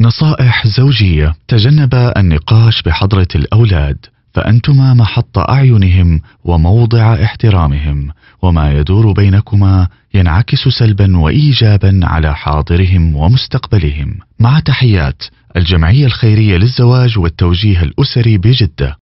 نصائح زوجية. تجنب النقاش بحضرة الأولاد فأنتما محط أعينهم وموضع احترامهم وما يدور بينكما ينعكس سلبا وإيجابا على حاضرهم ومستقبلهم. مع تحيات الجمعية الخيرية للزواج والتوجيه الأسري بجدة.